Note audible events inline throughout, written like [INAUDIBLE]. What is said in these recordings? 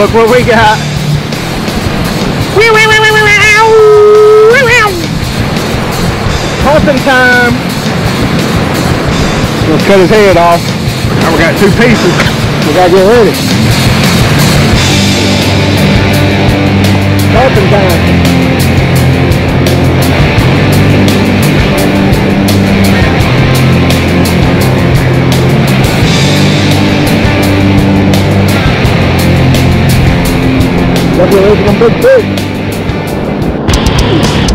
look what we got. Hunting time. Let's cut his head off. Now we got two pieces. We gotta get ready. Gotta get ready for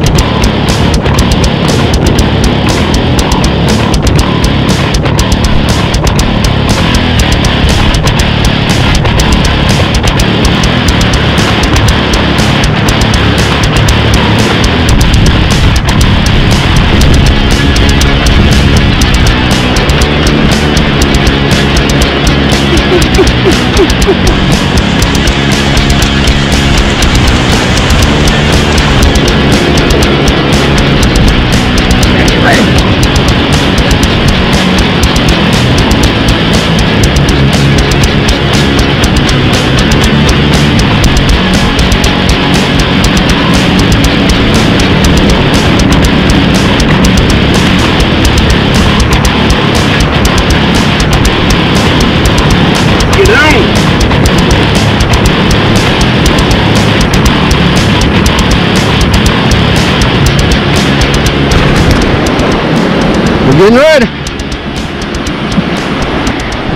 getting ready.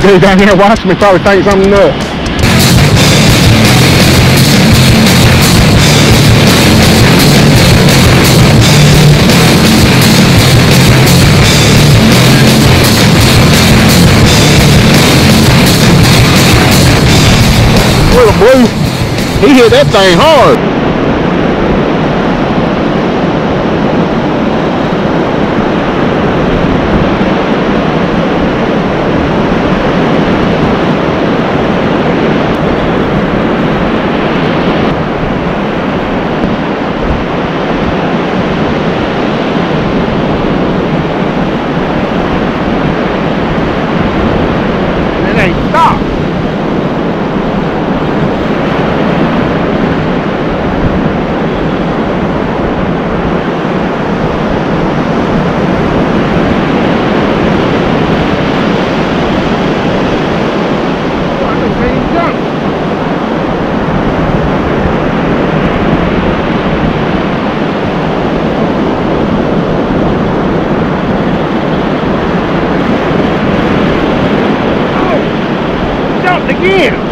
Dude down here watching me probably think something nuts. Little blue, he hit that thing hard. It ain't stop. Jumped again.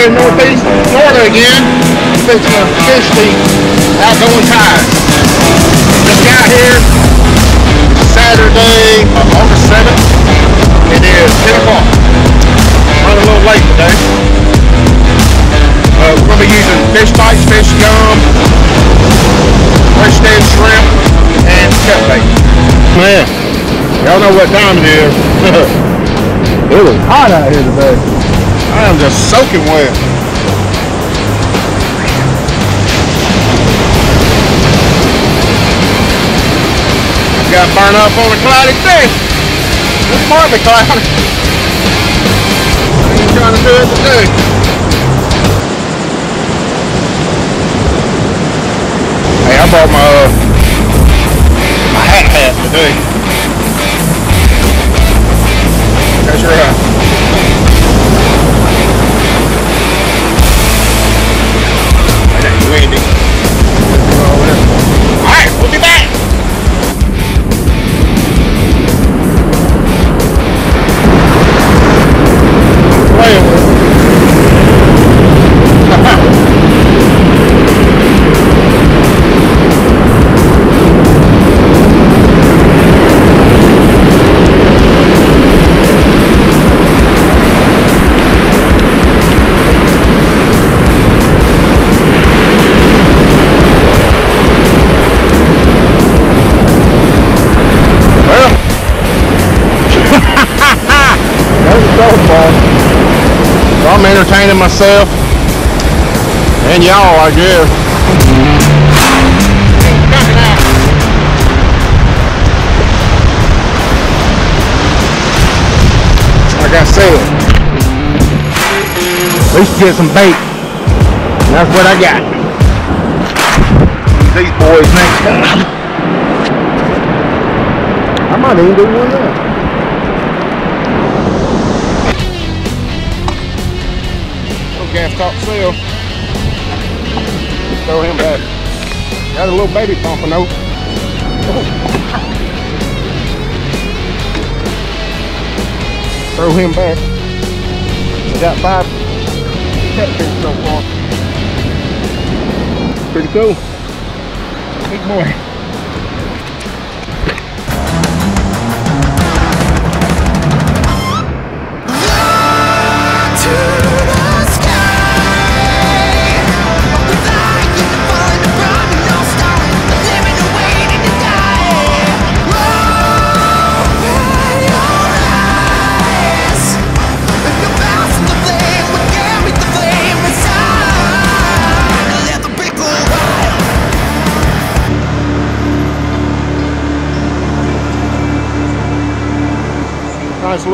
Here in Northeast Florida again, fixing to fish the outgoing tide. Just got here Saturday, August 7th. It is 10 o'clock. Running a little late today. Uh, we're going to be using fish bites, fish gum, fresh dead shrimp, and cut bait. Man, y'all know what time it is. [LAUGHS] It was hot out here today. I am just soaking wet. Got burned up on a cloudy day. It's partly cloudy. I ain't trying to do it today. Hey, I brought my uh, today. That's right. Entertaining myself and y'all, I guess. Like I said, at least get some bait. And that's what I got. These boys next time. I might even do one now. Top seal. Throw him back. Got a little baby pumping though. Throw him back. We got five catfish so far. Pretty cool. Big boy.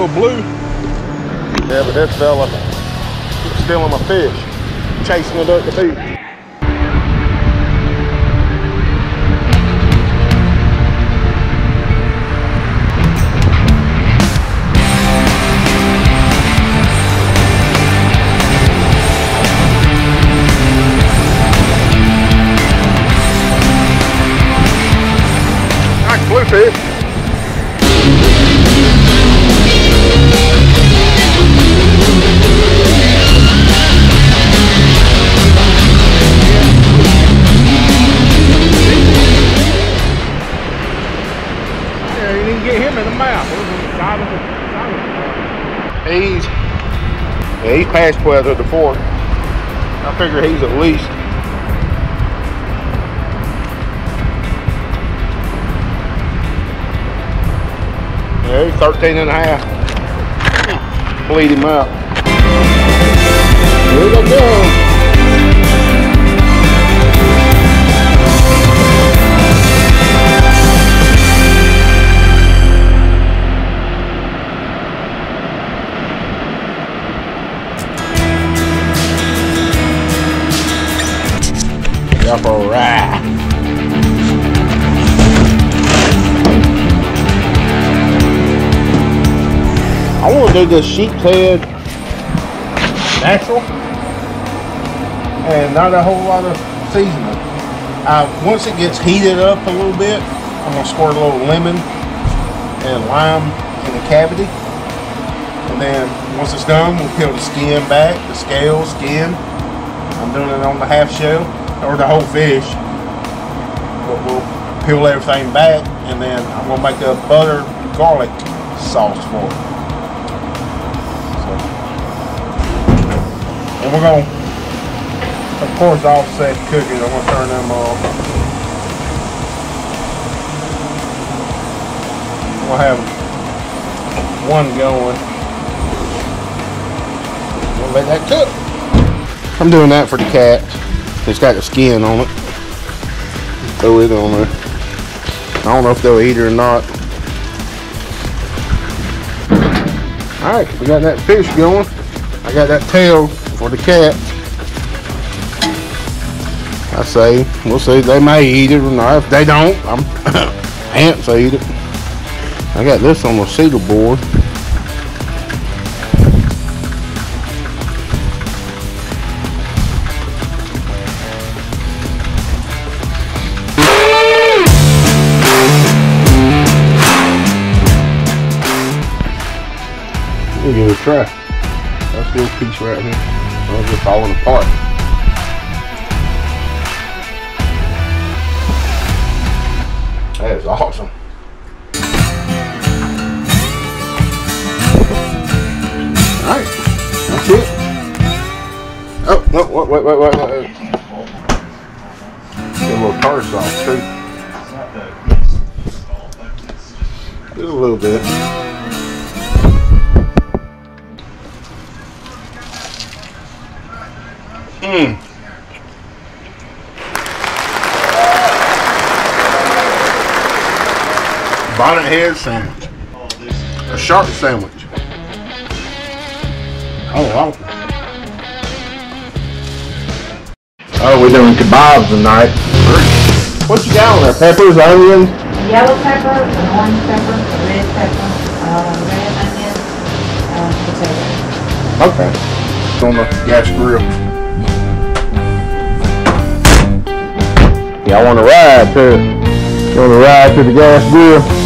Little blue. Yeah, but this fella stealing my fish, chasing it up the beach. Nice He's, yeah, he's past 12 at the four. I figure he's at least. Yeah, he's 13 and a half. Bleed him out. Here they go. Up a rat. I want to do this sheep's head natural and not a whole lot of seasoning. Uh, once it gets heated up a little bit, I'm gonna squirt a little lemon and lime in the cavity. And then once it's done, we'll peel the skin back, the scale, skin. I'm doing it on the half shell or the whole fish. But we'll peel everything back and then I'm gonna make a butter garlic sauce for it. So, and we're gonna, of course, offset cookies. I'm gonna turn them off. We'll have one going. We'll let that cook. I'm doing that for the cat. It's got the skin on it. Throw it on there. I don't know if they'll eat it or not. Alright, we got that fish going. I got that tail for the cat. I say, we'll see. They may eat it or not. If they don't, I'm [COUGHS] ants eat it. I got this on the cedar board. Try. That's little piece right here. It's just falling apart. That is awesome. Alright, that's it. Oh, no, wait, wait, wait, wait, shark sandwich. Oh, wow. Oh, we're doing kebabs tonight. What you got on there? Peppers, onions? yellow pepper, an orange pepper, a red pepper, uh, red onion, uh, potato. Okay. On the gas grill. Y'all want to ride to You want to ride to the gas grill?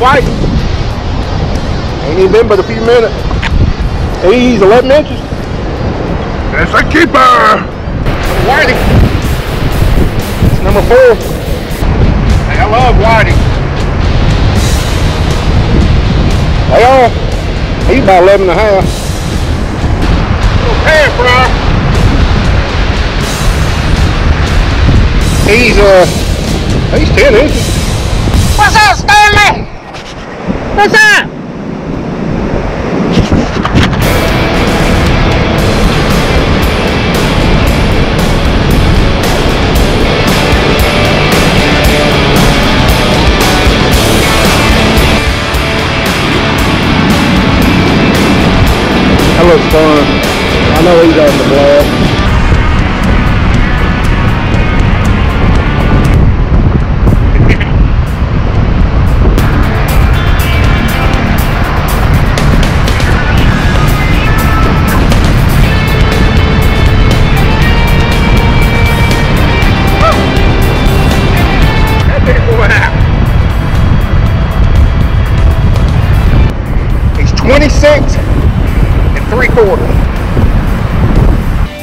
White. Ain't even been but a few minutes. He's 11 inches. That's a keeper. Whitey. It's number four. Hey, I love Whitey. Hey, all. He's about 11 and a half. Pan fryer. He's, uh, he's 10 inches. What's up, Stanley? What's up? That. I know he's on the blast.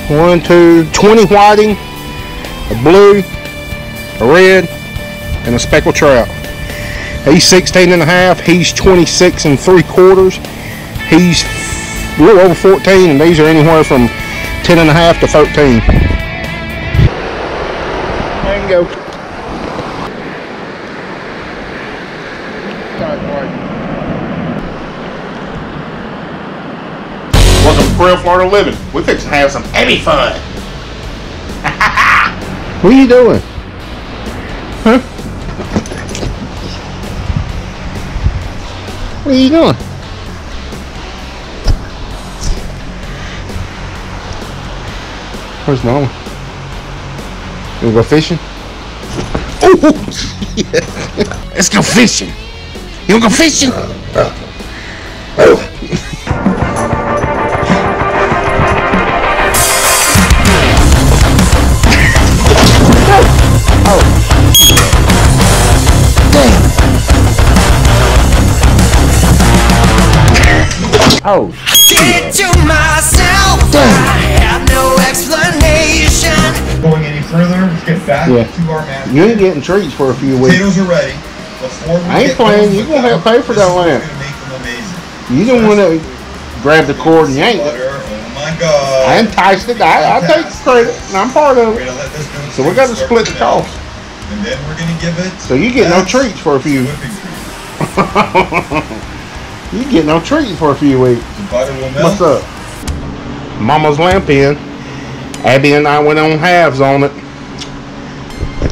One, two, 20 whiting, a blue, a red, and a speckled trout. He's 16 and a half, he's 26 and three quarters. He's a little over 14 and these are anywhere from 10 and a half to 13. There you go. Welcome to Creel, Florida Living. We fix to have some heavy fun. [LAUGHS] what are you doing? Huh? What are you doing? Where's mama? You wanna go fishing? Oh, [LAUGHS] yeah. Let's go fishing. You wanna go fishing? Oh. Oh, Did to myself, I have no explanation. going any further Get back Yeah. to our master. You ain't getting treats for a few weeks. Potatoes are ready. Before we I ain't get playing. going You with gonna have to pay for that that is what's lamp. gonna make them amazing. You didn't want to grab the cord and yank it. Butter. Oh my god. I enticed it. I, I take credit, and I'm part of it. gonna let this go So we got to split the cost. And then we're gonna give it. So you get no treats for a few. [LAUGHS] You get no treats for a few weeks. The butter will melt. What's up? Mama's lamp in. Abby and I went on halves on it.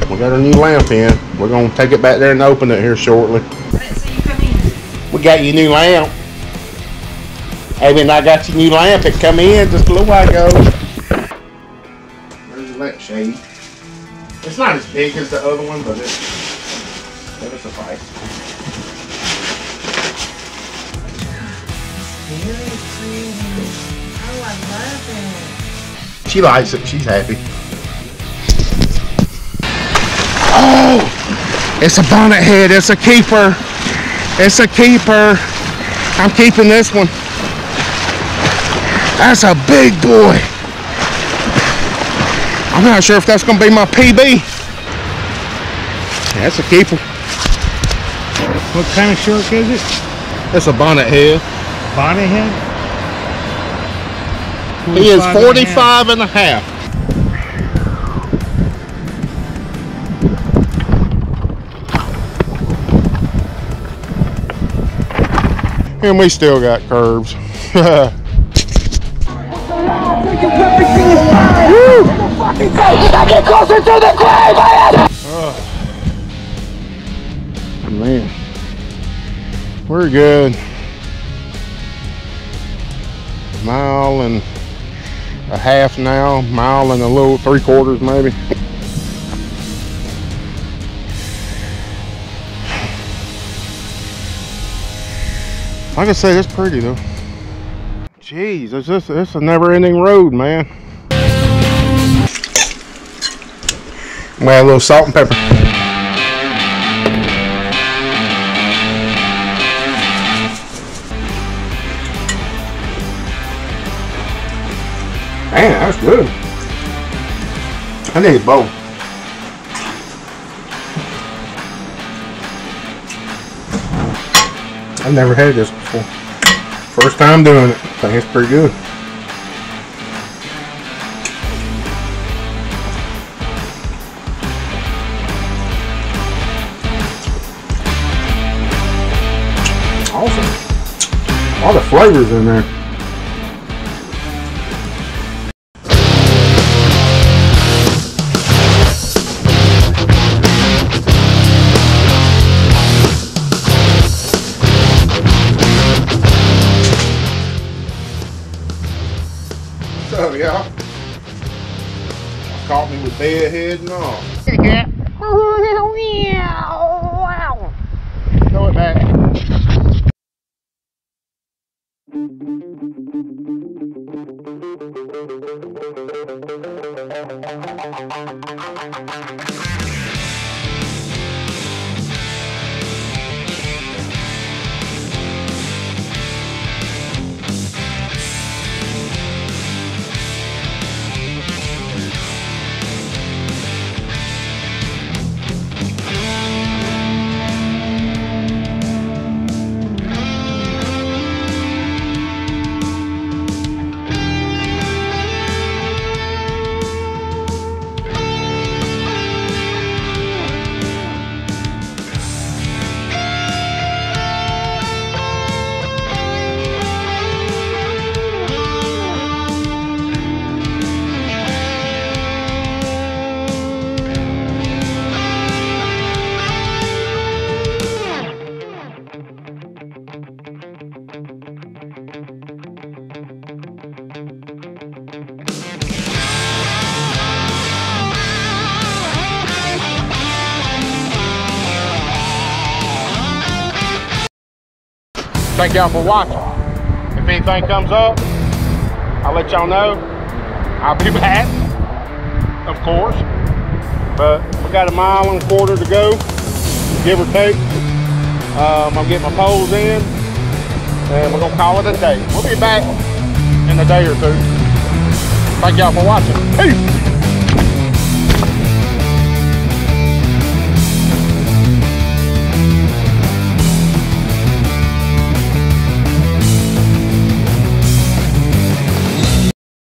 We got our new lamp in. We're gonna take it back there and open it here shortly. I didn't see you come in. We got your new lamp. Abby and I got your new lamp. It come in just a little while ago. There's the lamp shade. It's not as big as the other one, but it's it'll suffice. Very pretty. Oh, I love it. She likes it. She's happy. Oh, it's a bonnet head. It's a keeper. It's a keeper. I'm keeping this one. That's a big boy. I'm not sure if that's going to be my PB. That's a keeper. What kind of shark is it? That's a bonnet head. Bonnet head? He is 45 and 45 and a half. And we still got curves. [LAUGHS] Oh. Man, we're good. Mile and a half now, mile and a little three quarters maybe. Like I say, it's pretty though. Jeez, it's just it's a never-ending road, man. We add a little salt and pepper. That's good. I need both. I've never had this before. First time doing it. I think it's pretty good. Awesome. All the flavors in there. With dead head and all. Hey, cat. Throw it back. Thank y'all for watching. If anything comes up, I'll let y'all know. I'll be [LAUGHS] back, of course. But we got a mile and a quarter to go, give or take. Um, I'm getting my poles in, and we're gonna call it a day. We'll be back in a day or two. Thank y'all for watching. Peace.